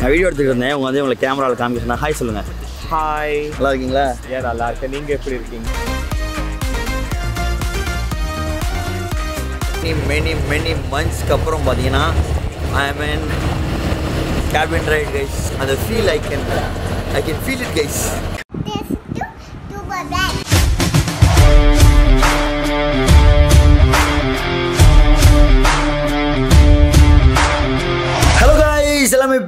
நான் வீடியோ எடுத்துட்டு இருந்தேன். உங்க வந்து உங்களை கேமராவில் காமிக்கிறேன் ஹாய் சொல்லுங்க. ஹாய் நல்லா இருக்கீங்களா? ஏன் நல்லா இருக்கேன். நீங்க எப்படி இருக்கீங்க? மெனி மெனி மந்த்ஸ்க்கு அப்புறம் பார்த்தீங்கன்னா I mean cabin right guys அந்த feel I can I can feel it guys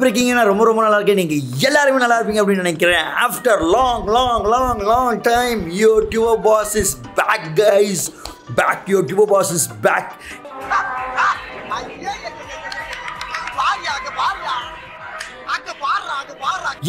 எப்படி இருக்கீங்க நான் ரொம்ப ரொம்ப நல்லா இருக்கேன். நீங்கள் எல்லாருமே நல்லா இருப்பீங்க அப்படின்னு நினைக்கிறேன். After long long long long time YouTuber bus is back guys back YouTuber bus is back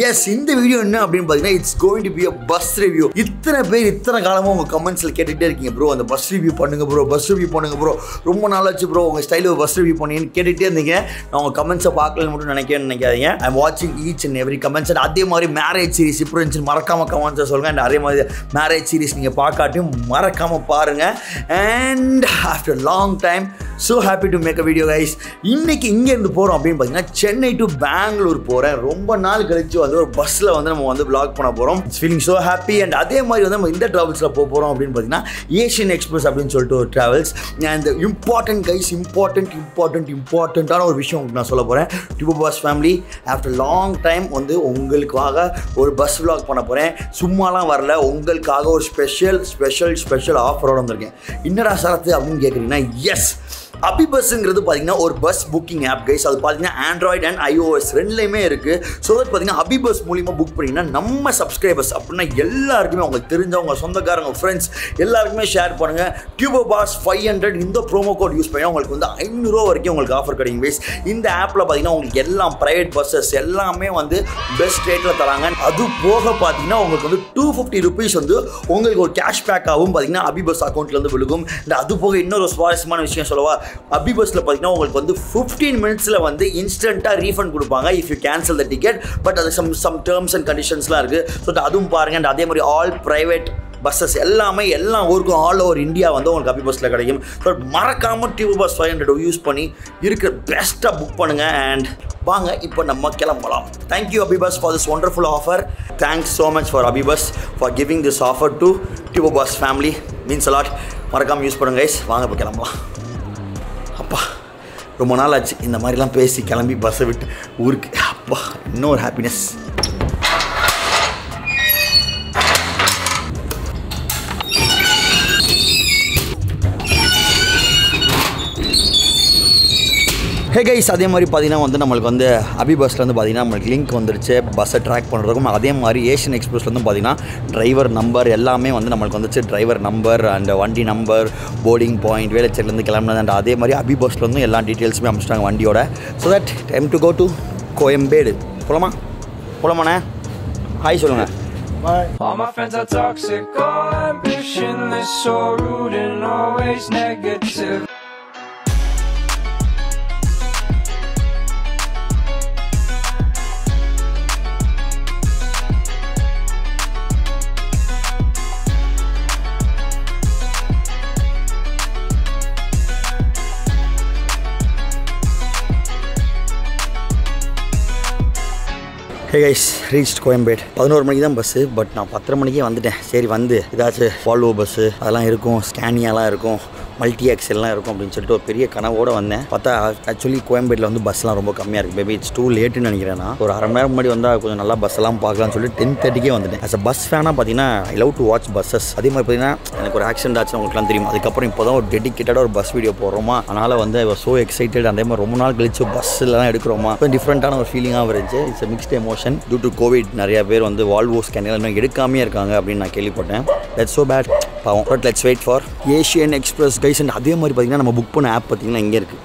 yes இந்த வீடியோ என்ன அப்படின்னு பார்த்தீங்கன்னா it's going to be a bus review இத்தனை பேர் இத்தனை காலமாக உங்கள் கமெண்ட்ஸில் கேட்டுகிட்டே இருக்கீங்க ப்ரோ அந்த பஸ் ரிவ்யூ பண்ணுங்க ப்ரோ பஸ் ரிவ்யூ பண்ணுங்க ப்ரோ ரொம்ப நாளாச்சு ப்ரோ உங்கள் ஸ்டைலில் பஸ் ரிவ்யூ பண்ணீங்கன்னு கேட்டுகிட்டே இருந்தீங்க. நான் உங்கள் கமெண்ட்ஸை பார்க்கலன்னு மட்டும் நினைக்கிறேன்னு நினைக்காதீங்க. ஐ வாட்சிங் each and every comments and அதே மாதிரி மேரேஜ் சீரிஸ் இப்போ இருந்துச்சு மறக்காம கமெண்ட்ஸை சொல்லுங்கள் அண்ட் அதே மாதிரி மேரேஜ் சீரிஸ் நீங்கள் பார்க்காட்டியும் மறக்காமல் பாருங்கள் and after long time so happy to make a video guys இன்னைக்கு இங்கேருந்து போகிறோம் அப்படின்னு பார்த்தீங்கன்னா சென்னை டு பெங்களூர் போகிறேன் ரொம்ப நாள் கழிச்சு வந்து ஒரு பஸ்ஸில் வந்து நம்ம வந்து பிளாக் பண்ண போகிறோம் ஃபீலிங் ஸோ ஹாப்பி அண்ட் அதே மாதிரி வந்து நம்ம இந்த ட்ராவல்ஸில் போக போகிறோம் அப்படின்னு பார்த்தீங்கன்னா ஏஷியன் எக்ஸ்பிரஸ் அப்படின்னு சொல்லிட்டு ஒரு travels and important guys important important இம்பார்ட்டண்ட்டான ஒரு விஷயம் உங்களுக்கு நான் சொல்ல போகிறேன் டிபோ bus family after long time வந்து உங்களுக்காக ஒரு பஸ் vlog பண்ண போகிறேன் சும்மாலாம் வரல உங்களுக்காக ஒரு ஸ்பெஷல் ஸ்பெஷல் ஸ்பெஷல் ஆஃபரோடு வந்திருக்கேன். என்னடா சரத்து அப்படின்னு கேட்குறீங்கன்னா எஸ் அபி பஸ்ஸுங்கிறது பார்த்தீங்கன்னா ஒரு பஸ் புக்கிங் ஆப் கைஸ் அது பார்த்தீங்கன்னா ஆண்ட்ராய்டு அண்ட் ஐஓஎஸ் ரெண்டுலேயுமே இருக்குது ஸோ தட் பார்த்தீங்கன்னா அபி பஸ் மூலிமா புக் பண்ணிங்கன்னா நம்ம சப்ஸ்கிரைபர்ஸ் அப்படின்னா எல்லாருக்குமே உங்களுக்கு தெரிஞ்சவங்க சொந்தக்காரங்க ஃப்ரெண்ட்ஸ் எல்லாருக்குமே ஷேர் பண்ணுங்கள் டியூபோ பாஸ் ஃபைவ் ஹண்ட்ரட் இந்த ப்ரோமோ கோட் யூஸ் பண்ணி உங்களுக்கு வந்து ஐநூறுரூவா வரைக்கும் உங்களுக்கு ஆஃபர் கிடைக்கும் கைஸ் இந்த ஆப்பில் பார்த்தீங்கன்னா உங்களுக்கு எல்லாம் ப்ரைவேட் பஸ்ஸஸ் எல்லாமே வந்து பெஸ்ட் ரேட்டில் தராங்க. அது போக பார்த்தீங்கன்னா உங்களுக்கு வந்து டூ ஃபிஃப்டி ருபீஸ் வந்து உங்களுக்கு ஒரு கேஷ் பேக்காகவும் பார்த்தீங்கன்னா அபி பஸ் அக்கௌண்ட்லேருந்து விழுகும். இந்த அது போக இன்னொரு சுவாரஸ்யமான விஷயம் சொல்லவா? அபி பஸ்ஸில் பார்த்தீங்கன்னா உங்களுக்கு வந்து ஃபிஃப்டீன் மினிட்ஸில் வந்து இன்ஸ்டண்ட்டாக ரீஃபண்ட் கொடுப்பாங்க if you cancel the ticket but அது சம் சம் டேர்ம்ஸ் அண்ட் கண்டிஷன்ஸ்லாம் இருக்குது ஸோ அதுவும் பாருங்கள் அண்ட் அதே மாதிரி ஆல் ப்ரைவேட் பஸ்ஸஸ் எல்லாமே எல்லா ஊருக்கும் ஆல் ஓவர் இந்தியா வந்து உங்களுக்கு அபி பஸ்ஸில் கிடைக்கும். ஸோ மறக்காமல் டியூ பஸ் ஃபைவ் ஹண்ட்ரட் யூஸ் பண்ணி இருக்கிற பெஸ்ட்டாக புக் பண்ணுங்கள் அண்ட் வாங்க இப்போ நம்ம கிளம்பலாம். Thank you AbhiBus for this wonderful offer thanks so much for AbhiBus for giving this offer to due bus family means a lot மறக்காமல் யூஸ் பண்ணுங்க கைஸ் வாங்க இப்போ கிளம்பலாம். ரொம்ப நாள் ஆச்சு இந்த மாதிரிலாம் பேசி கிளம்பி பஸ்ஸை விட்டு ஊருக்கு. அப்பா இன்னொரு ஹாப்பினஸ் ஹே கைஸ் அதே மாதிரி பார்த்தீங்கன்னா வந்து நம்மளுக்கு வந்து அபி பஸ்லேருந்து பார்த்தீங்கன்னா நம்மளுக்கு லிங்க் வந்துருச்சு. பஸ்ஸை ட்ராக் பண்ணுறதுக்கும் அதே மாதிரி ஏஷியன் எக்ஸ்பிரஸ்லேருந்து பார்த்தீங்கன்னா டிரைவர் நம்பர் எல்லாமே வந்து நம்மளுக்கு வந்துச்சு. டிரைவர் நம்பர் அண்ட் வண்டி நம்பர் போர்டிங் பாயிண்ட் வேலைச்சேரிலேருந்து கிளம்புனது அண்ட் அதே மாதிரி அபி பஸ்லேருந்து எல்லா டீட்டெயில்ஸுமே அமைச்சிட்டாங்க வண்டியோட. So that time to go to Koyambedu போலாமா? போலாமாண்ணே? ஹாய் சொல்லுங்கள் All my friends are toxic, all ambitionless, so rude and always negative. Hey guys reach Koyambedu பதினோரு மணிக்கு தான் பஸ்ஸு பட் நான் பத்தரை மணிக்கே வந்துட்டேன். சரி வந்து. ஏதாச்சும் ஃபால்வோ பஸ்ஸு அதெல்லாம் இருக்கும். ஸ்கேனியாலாம் இருக்கும். மல்டி ஆக்சல்லாம் இருக்கும் அப்படின்னு சொல்லிட்டு ஒரு பெரிய கனவோட வந்தேன். பார்த்தா ஆக்சுவலி கோயம்பேட்டில் வந்து பஸ்லாம் ரொம்ப கம்மியாக இருக்குது மேபி இட்ஸ் டூ லேட்டுன்னு நினைக்கிறேன் ஒரு அரை மணி நேரம் முன்னாடி வந்தால் கொஞ்சம் நல்லா பஸ்லாம் பார்க்கலாம் பார்க்கலாம்னு சொல்லிட்டு டென் தேர்ட்டிக்கே வந்துட்டேன். அஸ் அ பஸ் ஃபேனாக பார்த்தீங்கன்னா I love to watch buses அதே மாதிரி பார்த்தீங்கன்னா எனக்கு ஒரு ஆக்சிடென்ட் ஆச்சு உங்களுக்குலாம் தெரியும். அதுக்கப்புறம் இப்போ தான் ஒரு டெடிக்கேட்டடாக ஒரு பஸ் வீடியோ போடுறோமா? அதனால் வந்து ஐ ஸோ எக்ஸைட்டட் அதே மாதிரி ரொம்ப நாள் கழிச்சு பஸ்ஸில் எடுக்கிறோமா? கொஞ்சம் டிஃப்ரெண்ட்டான ஒரு ஃபீலிங்காக இருந்துச்சு. It's mixed emotion due to COVID நிறைய பேர் வந்து வால்வோ ஸ்கேன் இன்னும் எடுக்காமே இருக்காங்க அப்படின்னு நான் கேள்விப்பட்டேன். லெட்ஸ் ஸோ பேட் பாவம். But let's wait for Asian Express guys and அதே மாதிரி பார்த்தீங்கன்னா நம்ம புக் பண்ண ஆப் பார்த்தீங்கன்னா இங்கே இருக்குது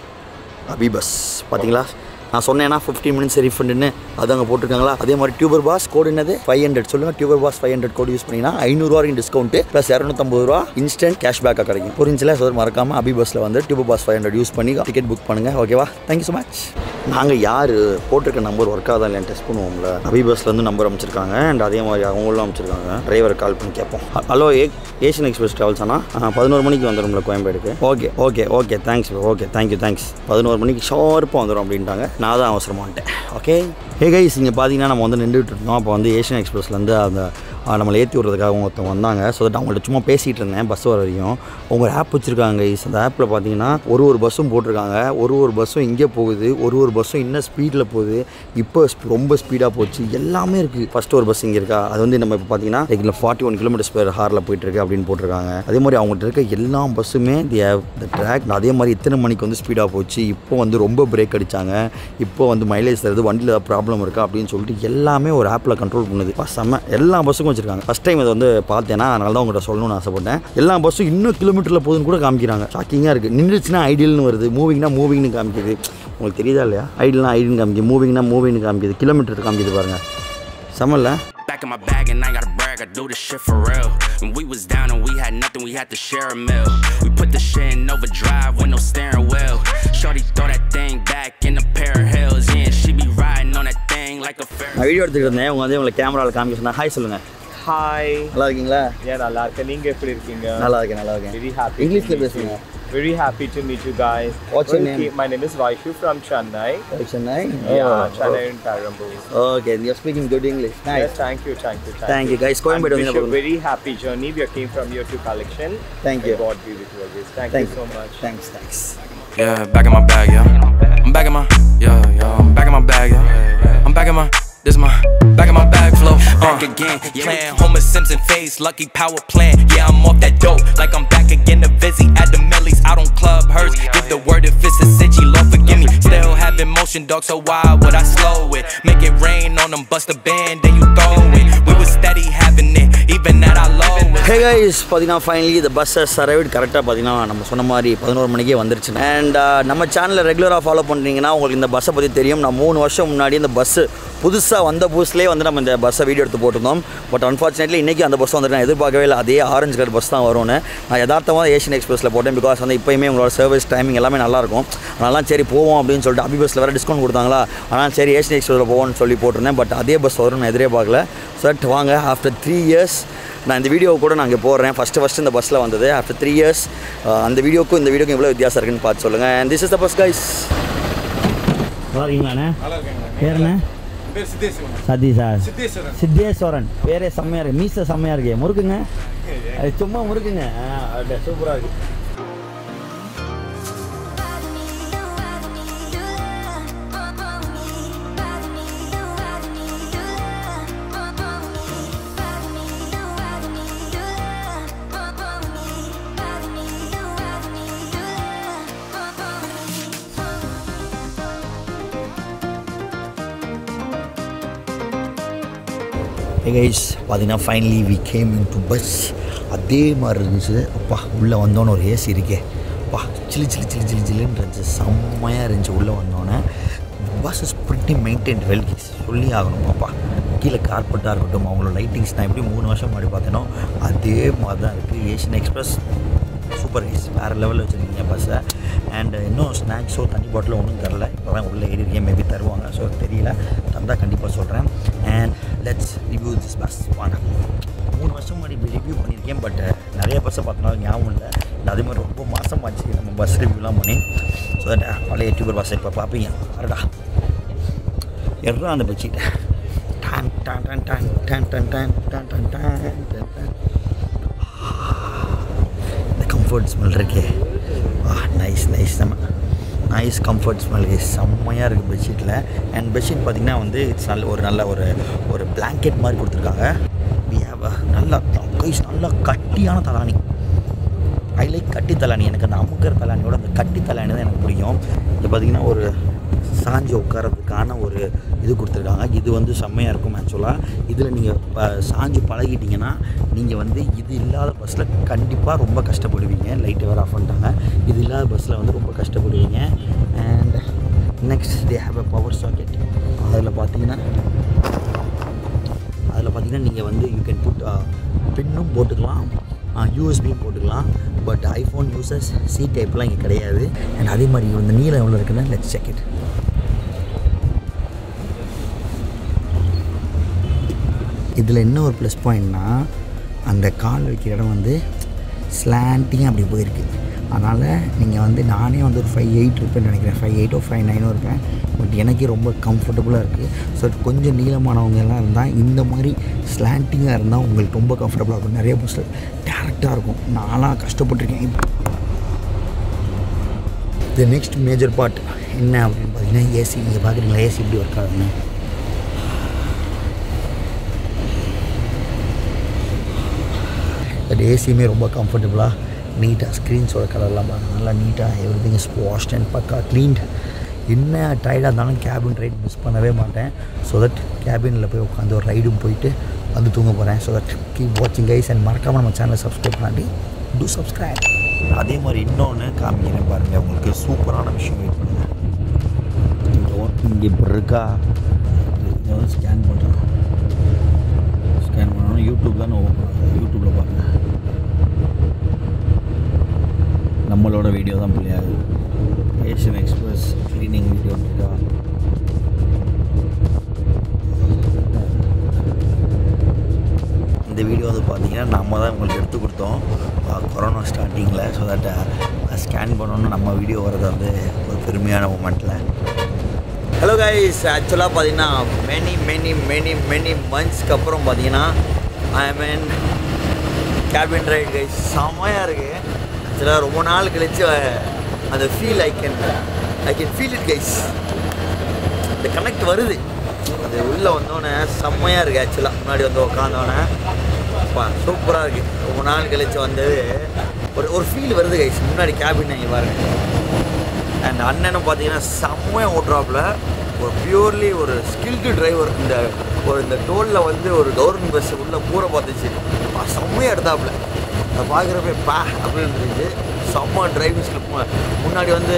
அபி பஸ் பார்த்தீங்களா? நான் சொன்னேன்னா ஃபிஃப்டீன் மினிட்ஸ் ரீஃபண்டுன்னு அது அங்கே போட்டிருக்காங்களா? அதே மாதிரி டியூபர் பாஸ் கோடு என்னது? ஃபைவ் ஹண்ட்ரட் சொல்லுங்கள் Tuber bus five hundred code use பண்ணிங்கன்னா ஐநூறுரூவா வரைக்கும் டிஸ்கவுண்ட் ப்ளஸ் இரநூத்தம்பது ரூபா இன்ஸ்டன்ட் கேஷ்பேக்காக கிடைக்கும். புரிஞ்சில ஸோ மறக்காமல் அபி பஸ்ஸில் வந்து Tuber bus five hundred use பண்ணி டிக்கெட் புக் பண்ணுங்கள் ஓகேவா தேங்க்யூ ஸோ மச் நாங்கள் யார்? போட்டிருக்க நம்பர் ஒர்க் ஆகுதா இல்லையா டெஸ்ட் பண்ணுவோம்ல. அபி பஸ்லேருந்து நம்பர் அமைச்சிருக்காங்க அண்ட் அதே மாதிரி அவங்களும் அமைச்சிருக்காங்க. டிரைவர் கால் பண்ணி கேட்போம். ஹலோ ஏ ஏஷியன் எக்ஸ்பிரஸ் ட்ராவல்ஸ் ஆனால் பதினோரு மணிக்கு வந்துடும்ல கோயம்பேடுக்கு. Okay okay okay thanks okay thank you thanks பதினோரு மணிக்கு ஷார்ப்பாக வந்துடும் அப்படின்ட்டாங்க. நான் தான் அவசரமாக வந்துட்டேன். ஓகே ஹே கைஸ் இங்கே பார்த்தீங்கன்னா நம்ம வந்து நின்றுட்டு இருந்தோம் அப்போ வந்து ஏஷியன் எக்ஸ்பிரஸ்லேருந்து அந்த நம்மளை ஏற்றி விட்றதுக்காக ஒருத்தவங்க வந்தாங்க. ஸோ தட் அவங்கள்ட்ட சும்மா பேசிகிட்டு இருந்தேன் பஸ் வர வரையும். அவங்க ஒரு ஆப் வச்சுருக்காங்க இஸ் அந்த ஆப்பில் பார்த்தீங்கன்னா ஒரு ஒரு பஸ்ஸும் போட்டிருக்காங்க. ஒரு ஒரு பஸ்ஸும் இங்கே போகுது. ஒரு ஒரு பஸ்ஸும் இன்னும் ஸ்பீடில் போகுது. இப்போ ரொம்ப ஸ்பீடாக போச்சு. எல்லாமே இருக்குது ஃபஸ்ட்டு ஒரு பஸ் இங்கே இருக்கா? அது வந்து நம்ம இப்போ பார்த்தீங்கன்னா இதில் ஃபார்ட்டி ஒன் கிலோமீட்டர்ஸ் பேர் ஹாரில் போயிட்டுருக்கு அப்படின்னு போட்டிருக்காங்க. அதே மாதிரி அவங்கள்ட்ட இருக்க எல்லா பஸ்ஸுமே தி த ட்ராக் அதே மாதிரி இத்தனை மணிக்கு வந்து ஸ்பீடாக போச்சு. இப்போ வந்து ரொம்ப பிரேக் அடித்தாங்க இப்போ வந்து மைலேஜ் தருது. வண்டியில் ஏதாவது ப்ராப்ளம் இருக்கா அப்படின்னு சொல்லிட்டு எல்லாமே ஒரு ஆப்பில் கண்ட்ரோல் பண்ணுது. பஸ் செம்ம எல்லா பஸ்ஸுக்கும் வச்சிருக்காங்க. ஃபஸ்ட் டைம் இதை வந்து பார்த்தேன்னா அதனால தான் உங்கள்கிட்ட சொல்லணும்னு ஆசைப்பட்டேன். எல்லா பஸ்ஸும் இன்னும் கிலோமீட்டரில் போகுதுன்னு கூட காமிக்கிறாங்க. ஷாக்கிங்காக இருக்குது நின்றுச்சுன்னா ஐடியல்னு வருது. மூவிங்னா மூவிங்னு காமிக்குது. உங்களுக்கு தெரியுதா இல்லையா? ஐடியல்னா ஐடியல்னு காமிக்குது. மூவிங்னா மூவிங்னு காமிக்குது. கிலோமீட்டர் காமிக்குது பாருங்கள் செம்மல்ல? Back in my bag and I ain't gotta brag, I do this shit for real. When we was down and we had nothing, we had to share a meal. We put the shit in overdrive with no steering wheel. Shorty throw that thing back in a pair of heels, நான் video எடுத்துக்கிட்டு இருந்தேன் உங்க வந்து உங்களை கேமராவில் காமிக்க சொன்னா hi சொல்லுங்கள் ஹாய் நல்லா இருக்கீங்களா ஏன் நல்லா இருக்கேன் நீங்க எப்படி இருக்கீங்க நல்லா இருக்கேன் நல்லா இருக்கேன் Very happy. இங்கிலீஷில் to meet பேசுங்க you. Very happy to meet you guys. What's your Okay, name? My name is Vaishu from Chennai. Chennai Yeah, Chennai in Parambu. Okay you speaking good English Yes, nice thank you, thank you, thank, Thank you, guys. And Koyambedu wish வந்து you a நம்ம- very happy journey. We came from your two collection. Thank you. May God be with you always. Thank, Thank you so much. Thanks thanks Yeah, back in my bag, yeah. I'm back in my, yeah, yeah. I'm back in my bag, yeah. I'm back in my, this my, back in my bag flow. Uh, Back again, yeah. playing Homer Simpson face, lucky power plan. Yeah, I'm off that dope, like I'm back again to Vizzy at the Millies, out on Club Hurst. Give the word if it's a cinch, Lord forgive me. Still having motion, dog, so why would I slow it? Make it rain on them, bust a band, then you throw it. We was steady hey guys பார்த்தீங்கன்னா finally இந்த buses சரவிட் கரெக்டாக பார்த்தீங்கன்னா நம்ம சொன்ன மாதிரி பதினோரு மணிக்கே வந்துருச்சு அண்ட் uh, நம்ம சேனலை ரெகுலராக ஃபாலோ பண்ணுறீங்கன்னா உங்களுக்கு இந்த பஸ்ஸை பற்றி தெரியும். நான் மூணு வருஷம் முன்னாடி இந்த பஸ்ஸு புதுசாக வந்த புதுசுலேயே வந்து நம்ம இந்த பஸ்ஸை வீடியோ எடுத்து போட்டிருந்தோம். பட் அன்ஃபார்ச்சுனேட்லி இன்றைக்கி அந்த பஸ் வந்துட்டு நான் எதிர்பார்க்கவே இல்லை. அதே ஆரஞ்சு கலர் பஸ் தான் வரும்னு. நான் யதார்த்தமாக ஏஷியன் எக்ஸ்பிரஸில் போட்டேன். பிகாஸ் வந்து இப்போயுமே உங்களோட சர்வீஸ் டைமிங் எல்லாமே நல்லாயிருக்கும் அதனால சரி போவோம் அப்படின்னு சொல்லிட்டு அபி பஸ்ஸில் வேறு டிஸ்கவுண்ட் கொடுத்தாங்களா? ஆனால் சரி ஏஷியன் எக்ஸ்பிரஸில் போவோம்னு சொல்லி போட்டிருந்தேன். பட் அதே பஸ் வரும்னு நான் எதிரே பார்க்கல. சட் வாங்க ஆஃப்டர் த்ரீ இயர்ஸ் நான் இந்த வீடியோ கூட நான் இங்கே போடுறேன். ஃபஸ்ட்டு ஃபஸ்ட்டு இந்த பஸ்ஸில் வந்தது. ஆஃப்டர் த்ரீ இயர்ஸ் அந்த வீடியோக்கும் இந்த வீடியோக்கும் எவ்வளோ வித்தியாசம் இருக்குன்னு பார்த்து சொல்லுங்கள் and this is the bus guys நல்லா இருக்கீங்களாண்ணே சதீஷா. சித்தேஸ்வரன். பேரே செம்மையாக இருக்கு. மீச செம்மையாக இருக்கு. முறுக்குங்க. அது சும்மா முறுக்குங்க. சூப்பராக இருக்கு. கைஸ் பார்த்தீங்கன்னா finally we came in to bus அதே மாதிரி இருந்துச்சு. அப்பா உள்ளே வந்தோன்னே ஒரு ஏசி இருக்கே. அப்பா சிலு சிலு சிலு சிலு சிலுன்னு இருந்துச்சு. செம்மையாக இருந்துச்சு உள்ளே வந்தோன்னே. Bus is pretty maintain well guys சொல்லி ஆகணும் அப்பா. கீழே கார்பெட்டாக இருக்கட்டும் அவங்களோட லைட்டிங்ஸ் நான் எப்படி மூணு வருஷம் முன்னாடி பார்த்தேனோ அதே மாதிரி தான் இருக்குது ஏஷியன் எக்ஸ்பிரஸ் சூப்பர் கைஸ் வேறு லெவலில் வச்சுருக்கீங்க பஸ்ஸை அண்ட் இன்னும் ஸ்நாக்ஸோ தண்ணி பாட்டிலோ ஒன்றும் தரல. இப்போ தான் உள்ளே ஏறி இருக்கேன் மேபி தருவாங்க. ஸோ தெரியல. தந்தால் கண்டிப்பாக சொல்கிறேன் and let's review this bus வாங்க. மூணு வருஷம் முன்னாடி ரிவ்யூ பண்ணியிருக்கேன் பட் நிறைய பஸ்ஸை பார்த்தனால ஞாபகம் இல்லை. அதே மாதிரி ரொம்ப மாதமாச்சு நம்ம பஸ் ரிவ்யூலாம் பண்ணி. ஸோ தட் uh, பழைய யூடியூபர் பஸ்ஸை இப்போ பார்ப்பீங்க வரடா எர்றா அந்த பெட்ஷீட்டை டான் டான் டான் டான் டான் டான் டான் டான் டான். கம்ஃபர்ட் ஸ்மெல் இருக்கே. ஆ நைஸ் நைஸ் நம்ம. நைஸ் கம்ஃபர்ட் ஸ்மெல் செம்மையாக இருக்குது பெட்ஷீட்டில் அண்ட் பெட்ஷீட் பார்த்திங்கன்னா வந்து இட்ஸ் நல்ல ஒரு நல்ல ஒரு ஒரு பிளாங்கெட் மாதிரி கொடுத்துருக்காங்க. We have கைஸ் நல்லா கட்டியான தலானி. ஐ லைக் கட்டி தலானி. எனக்கு அந்த அமுக்கிற தலானியோட அந்த கட்டி தலானி தான் எனக்கு பிடிக்கும். இது பார்த்திங்கன்னா ஒரு சாஞ்சு உட்காரதுக்கான ஒரு இது கொடுத்துருக்காங்க. இது வந்து செம்மையாக இருக்கும் ஆக்சுவலாக இதில் நீங்கள் சாஞ்சு பழகிட்டீங்கன்னா நீங்கள் வந்து இது இல்லாத பஸ்ஸில் கண்டிப்பாக ரொம்ப கஷ்டப்படுவீங்க. லைட்டு வேறு ஆஃப் பண்ணிட்டாங்க. இது இல்லாத பஸ்ஸில் வந்து ரொம்ப கஷ்டப்படுவீங்க. And next they have a power socket அதில் பார்த்தீங்கன்னா அதில் பார்த்தீங்கன்னா நீங்கள் வந்து யூ கேன் புட் பின்னும் போட்டுக்கலாம். யூஎஸ்பியும் போட்டுக்கலாம். பட் ஐஃபோன் யூசர்ஸ் சி டைப்லாம் இங்கே கிடையாது. அண்ட் அதே மாதிரி இந்த நீளம் எவ்வளோ இருக்குன்னா லெட்ஸ் செக் இட் இதில் என்ன ஒரு ப்ளஸ் பாயிண்ட்னா அந்த கால் வைக்கிற இடம் வந்து ஸ்லாண்டிங் அப்படி போயிருக்கு. அதனால் நீங்கள் வந்து நானே வந்து ஒரு ஃபைவ் எயிட் இருப்பேன்னு நினைக்கிறேன். ஃபைவ் எயிட்டோ ஃபைவ் நைனோ இருப்பேன். பட் எனக்கே ரொம்ப கம்ஃபர்டபுளாக இருக்குது ஸோ கொஞ்சம் நீளமானவங்க எல்லாம் இருந்தால் இந்த மாதிரி ஸ்லாண்டிங்காக இருந்தால் உங்களுக்கு ரொம்ப கம்ஃபர்டபுளாக இருக்கும். நிறைய பஸ்ஸில் டேரெக்டாக இருக்கும். நானாக கஷ்டப்பட்டிருக்கேன். த நெக்ஸ்ட் மேஜர் பார்ட் என்ன அப்படின்னு பார்த்தீங்கன்னா ஏசி நீங்கள் பார்க்குறீங்களா? ஏசி இப்படி ஒர்க் ஆகுதுன்னு. பட் ஏசியுமே ரொம்ப கம்ஃபர்டபுளாக நீட்டாக ஸ்க்ரீன்ஸோட கலர்லாம் பாருங்கள் நல்லா நீட்டாக everything is washed and பக்கா க்ளீன்ட் என்ன டயர்டாக இருந்தாலும் கேபின் ரைட் மிஸ் பண்ணவே மாட்டேன். ஸோ தட் கேபினில் போய் உட்காந்து ஒரு ரைடும் போயிட்டு வந்து தூங்க போகிறேன் ஸோ தட் கீப் வாட்சிங் கைஸ் அண்ட் மறக்காமல் நம்ம சேனலை சப்ஸ்கிரைப் பண்ணாட்டி டூ சப்ஸ்கிரைப் அதே மாதிரி இன்னொன்று காமிக்கிறேன் பாருங்கள் உங்களுக்கு சூப்பரான விஷயம் வெயிட் பண்ணுங்கள் இங்கே இப்போ இருக்கா? இதை வந்து ஸ்கேன் பண்ணுறேன் ஸ்கேன் பண்ணணும் யூடியூப் தான் ஓப்பன் யூடியூப்பில் பாருங்கள் நம்மளோட வீடியோ தான் பிள்ளையாது ஏஷியன் எக்ஸ்பிரஸ் க்ளீனிங் வீடியோ இந்த வீடியோ வந்து பார்த்தீங்கன்னா நம்ம தான் உங்களுக்கு எடுத்து கொடுத்தோம். கொரோனா ஸ்டார்டிங்கில் ஸோ தட் ஸ்கேன் பண்ணோன்னு நம்ம வீடியோ வர்றது வந்து ஒரு பெருமையான மூமெண்ட்டில் ஹலோ கைஸ் ஆக்சுவலாக பார்த்தீங்கன்னா மெனி மெனி மெனி மெனி மந்த்ஸ்க்கு அப்புறம் பார்த்தீங்கன்னா I mean cabin right guys செம்மையாக இருக்குது ஆக்சுவலாக ரொம்ப நாள் கழிச்சு அந்த feel I can I can feel it guys இந்த கனெக்ட் வருது. அது உள்ளே வந்தோடனே செம்மையாக இருக்குது ஆக்சுவலாக முன்னாடி வந்து உக்காந்தோடனே அப்பா சூப்பராக இருக்குது ரொம்ப நாள் கழிச்சு வந்தது. ஒரு ஒரு ஃபீல் வருது கைஸ் முன்னாடி கேபின் நீங்கள் பாருங்கள் அண்ட் அண்ணனும் பார்த்தீங்கன்னா செம்மையாக ஓட்டுறாப்புல. ஒரு பியூர்லி ஒரு ஸ்கில்டு டிரைவர் இந்த ஒரு இந்த டோலில் வந்து ஒரு கவர்மெண்ட் பஸ் உள்ளே பூரை பார்த்துச்சு. செம்மையாக எடுத்தாப்புல. அதை பார்க்குறப்ப பா அப்படின்னு இருந்துச்சு. செம்ம டிரைவிங் ஸ்கில் முன்னாடி வந்து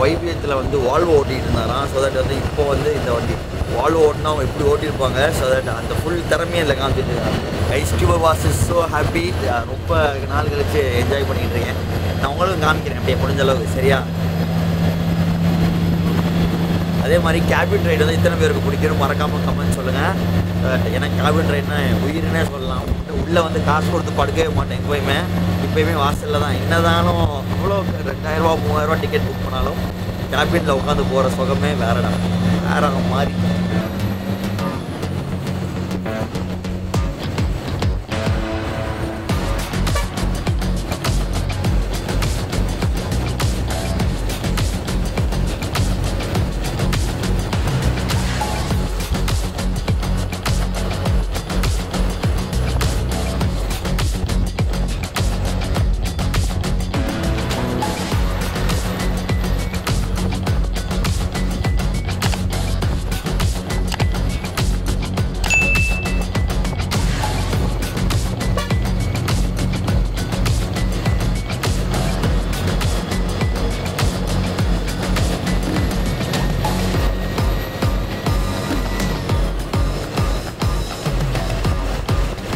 வைபியத்தில் வந்து வால்வோ ஓட்டிகிட்டு இருந்தாராம். ஸோ தட் வந்து இப்போ வந்து இந்த வண்டி வால்வோ ஓட்டினா அவங்க எப்படி ஓட்டியிருப்பாங்க? ஸோ தட் அந்த ஃபுல் திறமையும் இல்லை காமிச்சிட்டு ice Tuber was is so happy ரொம்ப நாள் கழிச்சு என்ஜாய் பண்ணிக்கிட்டு இருக்கேன். நான் உங்களுக்கும் காமிக்கிறேன். அப்படியே முடிஞ்ச அளவுக்கு. சரியா? அதே மாதிரி கேபின் ரைடு வந்து இத்தனை பேருக்கு பிடிக்கணும் மறக்காமல் கமெண்ட் சொல்லுங்கள் எனக்கு கேபின் ரைடுனா உயிர்னே சொல்லலாம். உள்ளே வந்து காசு கொடுத்து படுக்கவே மாட்டேன் எப்போயுமே. இப்போயுமே வாசலில் தான். என்னதானும் அவ்வளோ ரெண்டாயிரரூபா மூவாயிரரூபா டிக்கெட் புக் பண்ணாலும் கேபினில் உட்காந்து போகிற சுகமே வேறடா வேற மாதிரி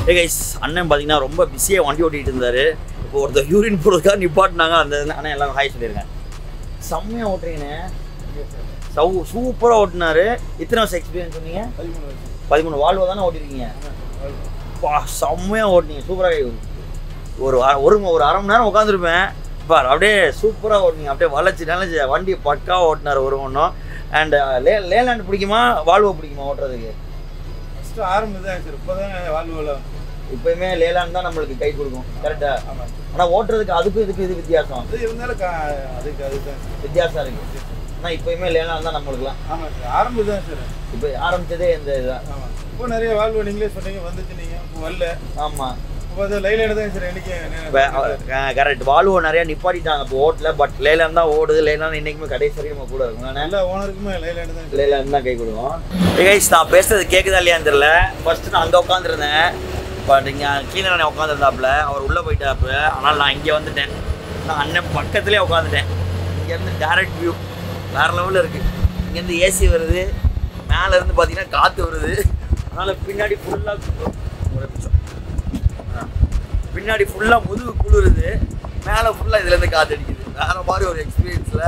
ஏ கைஸ் அண்ணன் பார்த்தீங்கன்னா ரொம்ப பிஸியாக வண்டி ஓட்டிகிட்டு இருந்தார். இப்போ ஒருத்தர் யூரின் போகிறதுக்காக நிப்பாட்டினாங்க. அந்த அண்ணன் எல்லாம் ஹாய் சொல்லியிருக்கேன் செம்மையாக ஓட்டுறீங்கண்ணே. சவு சூப்பராக ஓட்டினாரு. இத்தனை வருஷம் எக்ஸ்பீரியன்ஸ் சொன்னீங்க? பதிமூணு வாழ்வோ தானே ஓட்டிருக்கீங்க? பா செம்மையாக ஓட்டினீங்க. சூப்பராக ஒரு ஒரு ஒரு அரை மணி நேரம் உட்காந்துருப்பேன் பார் அப்படியே சூப்பராக ஓட்டினீங்க. அப்படியே வளைச்சி நினைச்சு வண்டி பக்காவாக ஓட்டினார் ஒரு ஒன்றும் அண்ட் லே லேலேண்ட் பிடிக்குமா? வால்வோ பிடிக்குமா ஓட்டுறதுக்கு? ஃபஸ்ட்டு ஆரம்பம் தான் சார் இப்போ தான் வாழ்வுல இப்பயுமே லேலாண்ட் தான் நம்மளுக்கு கை கொடுக்கும். கரெக்டா ஆனா ஓட்டுறதுக்கு அதுக்கும் இதுக்கும் இது வித்தியாசம். அது இருந்தாலும் அதுக்கு அதுதான். வித்தியாசம் இருக்கு. ஆனா இப்பயுமே லேலாண்ட் தான் நம்மளுக்குலாம் ஆமாம் சார் ஆரம்பம் தான் சார். இப்போ ஆரம்பிச்சதே இந்த இதுதான். இப்போ நிறைய வாழ்வு நீங்களே சொன்னீங்க வந்துச்சு இப்போ வரல. ஆமா. கரெக்ட் வால்வோ நிறைய நிப்பாட்டிட்டாங்க. இப்போ ஓட்டல பட் லேலாண்ட் தான் ஓடுது. லேலாண்ட் இன்னைக்குமே கடைசி வரைக்கும் நம்ம கூட இருக்கும் எல்லா ஓனருக்குமே லைனில் தான் லேலாண்ட் தான் கை கொடுக்கும். கைஸ் நான் பேசுறது கேட்குதா இல்லையான்னு தெரியல. ஃபர்ஸ்ட் நான் அங்கே உட்காந்துருந்தேன் பட் இங்கே கீழே நான் உட்காந்துருந்தாப்புல அவர் உள்ளே போயிட்டாப்புல. ஆனால் நான் இங்கே வந்துட்டேன். நான் அண்ணன் பக்கத்துலேயே உட்காந்துட்டேன் இங்கேருந்து டேரக்ட் வியூ வேறு லெவலில் இருக்குது இங்கேருந்து ஏசி வருது. மேலே இருந்து பார்த்தீங்கன்னா காற்று வருது. அதனால் பின்னாடி ஃபுல்லாக ஒரு நிமிஷம். பின்னாடி ஃபுல்லாக முதுகு குளிருது மேலே ஃபுல்லாக இதுலேருந்து காற்று அடிக்குது. வேறு மாதிரி ஒரு எக்ஸ்பீரியன்ஸில்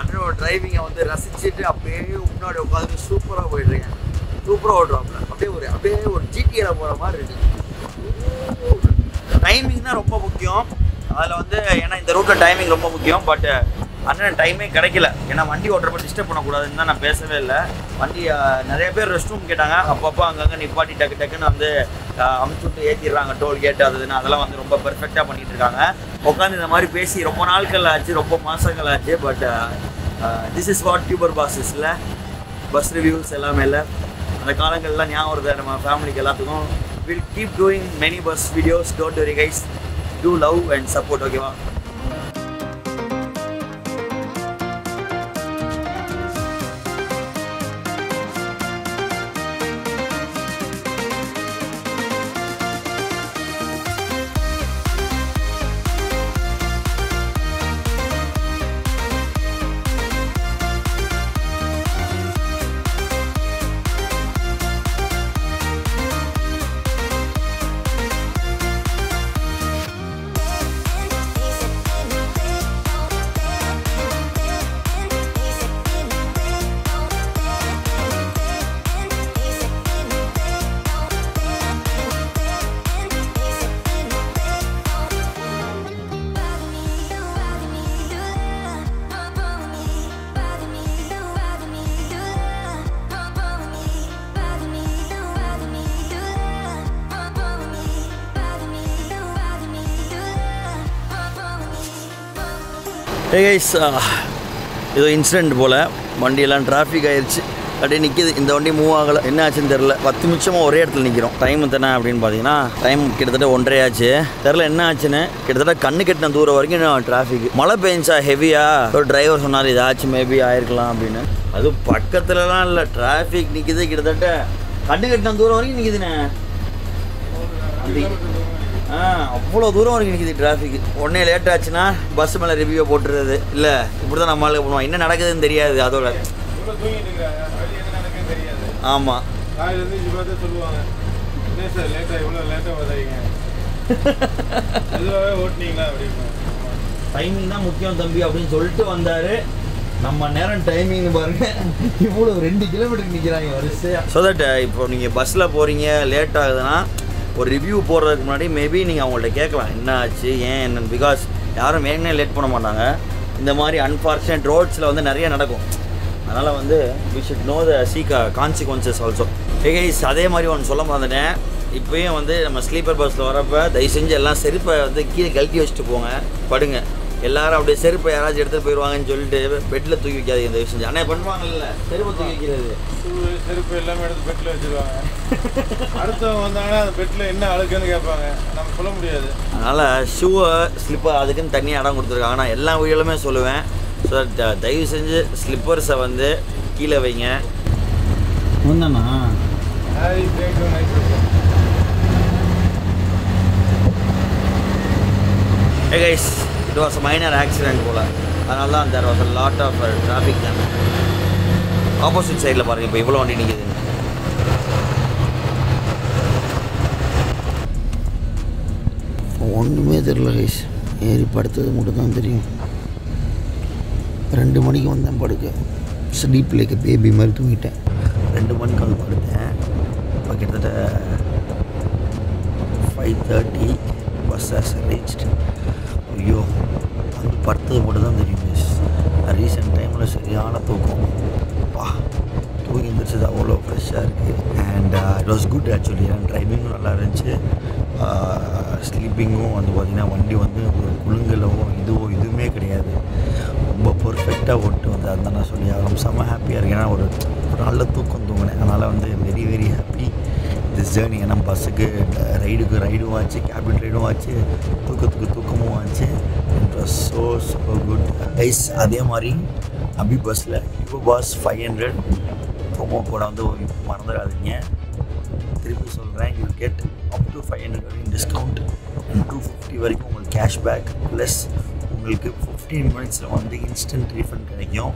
அண்ணனோட டிரைவிங்கை வந்து ரசிச்சுட்டு அப்படியே முன்னாடி உட்காந்து சூப்பராக போயிட்டுருக்கேன் சூப்பராக ஓட்டுறாப்புல அப்படியே ஒரு அப்படியே ஒரு ஜிடிஏல போகிற மாதிரி இருக்கு. டைமிங் தான் ரொம்ப முக்கியம். அதில் வந்து ஏன்னா இந்த ரூட்டில் டைமிங் ரொம்ப முக்கியம். பட் அண்ணன் டைமே கிடைக்கல. ஏன்னா வண்டி ஓட்டுறப்ப டிஸ்டர்ப் பண்ணக்கூடாதுன்னு தான் நான் பேசவே இல்லை. வண்டி நிறைய பேர் ரெஸ்ட் ரூம் கேட்டாங்க. அப்பப்போ அங்கங்கே நிப்பாட்டி டக்கு டக்குன்னு வந்து அமுச்சு விட்டு ஏற்றிடுறாங்க டோல்கேட் அதுன்னு அது இதுன்னு. அதெல்லாம் வந்து ரொம்ப பெர்ஃபெக்டாக பண்ணிகிட்டு இருக்காங்க உட்காந்து இந்த மாதிரி பேசி ரொம்ப நாட்கள் ஆச்சு ரொம்ப மாதங்கள் ஆச்சு but this is what Tuber buses bus reviews எல்லாமே இல்லை. அந்த காலங்கள்லாம் ஞாபகம் வருது நம்ம ஃபேமிலிக்கு எல்லாத்துக்கும். Will keep doing many bus videos don't very guys to love and support ஓகேவா கைஸ் ஏதோ இன்சிடென்ட் போல். வண்டியெல்லாம் டிராஃபிக் ஆயிடுச்சு அப்படியே நிற்கிது இந்த வண்டி மூவ் ஆகலை. என்ன ஆச்சுன்னு தெரில பத்து நிமிஷமாக ஒரே இடத்துல நிற்கிறோம் டைம் தானே அப்படின்னு பார்த்தீங்கன்னா டைம் கிட்டத்தட்ட ஒன்றரை ஆச்சு. தெரில என்ன ஆச்சுன்னு. கிட்டத்தட்ட கண்ணு கட்டின தூரம் வரைக்கும் டிராஃபிக் மழை பெஞ்சா ஹெவியாக ஒரு டிரைவர் சொன்னார் ஏதாச்சும் மேபி ஆயிருக்கலாம் அப்படின்னு. அது பக்கத்துலலாம் இல்லை. டிராஃபிக் நிற்கிது கிட்டத்தட்ட. கண்ணு கட்டின தூரம் வரைக்கும் நிற்கிதுண்ணே அவ்வளோ தூரம் வரைக்கும் நிற்கிது டிராஃபிக் உடனே லேட் ஆச்சுன்னா பஸ் மேலே ரிவ்யூ போட்டுறது. இல்லை இப்படி தான் நம்மளால பண்ணுவோம். என்ன நடக்குதுன்னு தெரியாது. அதோட ஆமாம் டைமிங் தான் முக்கியம் தம்பி அப்படின்னு சொல்லிட்டு வந்தார். நம்ம நேரம் டைமிங் பாருங்க. இவ்வளோ ரெண்டு கிலோமீட்டருக்கு நிற்கிறாங்க வரிசையாக ஸோ தட் இப்போ நீங்கள் பஸ்ஸில் போகிறீங்க லேட் ஆகுதுன்னா ஒரு ரிவ்யூ போடுறதுக்கு முன்னாடி மேபி நீங்கள் அவங்கள்ட்ட கேட்கலாம் என்ன ஆச்சு ஏன் என்னன்னு? பிகாஸ் யாரும் வேணே லேட் பண்ண மாட்டாங்க. இந்த மாதிரி அன்ஃபார்ச்சுனேட் ரோட்ஸில் வந்து நிறைய நடக்கும். அதனால் வந்து we should know the seek consequences also guys அதே மாதிரி ஒன்று சொல்ல மறந்துட்டேன். இப்போயும் வந்து நம்ம ஸ்லீப்பர் பஸ்ஸில் வரப்போ தயவு செஞ்சு எல்லாம் செருப்பை வந்து கீழே கழட்டி வச்சுட்டு போங்க. படுங்க. எல்லாரும் அப்படியே செருப்பை யாராச்சும் எடுத்துகிட்டு போயிடுவாங்கன்னு சொல்லிட்டு பெட்டில் தூக்கி வைக்காதீங்க தயவு செஞ்சு அண்ணே பண்ணுவாங்கல்ல? செருப்பை தூக்கி வைக்கிறது. ஷூ செருப்பு எல்லாமே எடுத்து பெட்டில் வச்சிருவாங்க. அடுத்தவங்க வந்தாங்கன்னா அந்த பெட்டில் என்ன அழுக்குன்னு கேட்பாங்க. நம்ம சொல்ல முடியாது. அதனால் ஷூவை ஸ்லிப்பர் அதுக்குன்னு தனியாக இடம் கொடுத்துருக்காங்க. நான் எல்லா வீடியோலுமே சொல்லுவேன். ஸோ தயவு செஞ்சு ஸ்லிப்பர்ஸை வந்து கீழே வைங்க. Nice Hey guys, was a minor accident போல. அதனால தான் was a lot of uh, traffic jam. Opposite சைடில் பாருங்க இப்போ இவ்வளோ வண்டி நிற்குது ஒன்றுமே தெரில கைஸ் ஏறி படுத்தது மட்டும் தான் தெரியும். ரெண்டு மணிக்கு வந்தேன் படுக்க. ஸ்லீப் லைக் பேபி மாதிரி தூங்கிட்டேன். ரெண்டு மணிக்கு வந்து படுத்தேன். இப்போ கிட்டத்தட்ட five thirty bus has reached ஐயோ வந்து படுத்தது மட்டும் தான் தெரியும் மிஸ் ரீசெண்ட் டைமில் சரியான தூக்கம். பா தூங்கி எழுந்திரிச்சது அவ்வளோ ஃப்ரெஷ்ஷாக இருக்குது and it was good actually and ட்ரைவிங்கும் நல்லா இருந்துச்சு. ஸ்லீப்பிங்கும் வந்து பார்த்திங்கன்னா வண்டி வந்து ஒரு குலுங்கலோ இதுவோ எதுவுமே கிடையாது. ரொம்ப பர்ஃபெக்டாக ஓட்டு வந்து அதுதான் நான் சொல்லி ஆகணும் செம்ம ஹாப்பியாக இருக்கேன். ஏன்னா ஒரு நல்ல தூக்கம் தூங்கினேன். அதனால் வந்து very very happy this journey ஏன்னா பஸ்ஸுக்கு ரைடுக்கு ரைடும் ஆச்சு கேபின் ரைடும் ஆச்சு தூக்கத்துக்கு தூக்கமும் ஆச்சு it was so so good guys அதே மாதிரி அபி பஸ்ஸில் இப்போ பஸ் ஃபைவ் ஹண்ட்ரட் ப்ரோமோ கோடை வந்து மறந்துடாதீங்க திருப்பி சொல்கிறேன் you get up to five hundred வரைக்கும் டிஸ்கவுண்ட் அண்ட் டூ ஃபிஃப்டி வரைக்கும் உங்களுக்கு கேஷ்பேக் ப்ளஸ் உங்களுக்கு ஃபிஃப்டீன் மினிட்ஸில் வந்து இன்ஸ்டன்ட் ரீஃபண்ட் கிடைக்கும்.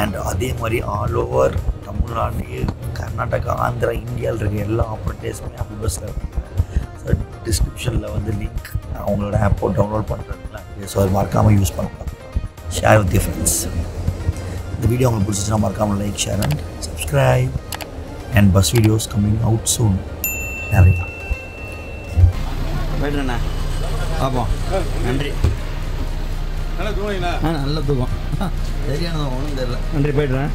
அண்ட் அதே மாதிரி ஆல் ஓவர் தமிழ்நாடு கர்நாடகா ஆந்திரா இந்தியாவில் இருக்க எல்லா ஆப்ரேட்டர்ஸுமே அப்படி பஸ்ஸில் ஸோ டிஸ்கிரிப்ஷனில் வந்து லிங்க் அவங்களோட ஆப்போ டவுன்லோட் பண்ணுறதுலாம் ஸோ அது மறக்காமல் யூஸ் பண்ணலாம் ஷேர் வித் யூர் ஃப்ரெண்ட்ஸ் இந்த வீடியோ உங்களுக்கு பிடிச்சிச்சுன்னா மறக்காமல் like share and subscribe and bus videos coming out soon நிறையா போய்ட்டுண்ணா பார்ப்போம் நன்றி. நல்லா தூங்கிங்களா ஆ நல்ல தூக்கம் சரியானது ஒன்றும் தெரியல. நன்றி போய்ட்டுறேன்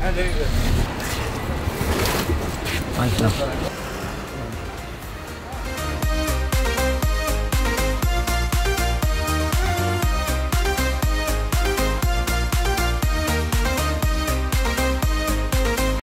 ஆ சரிங்க சார் வாங்கிக்கலாம்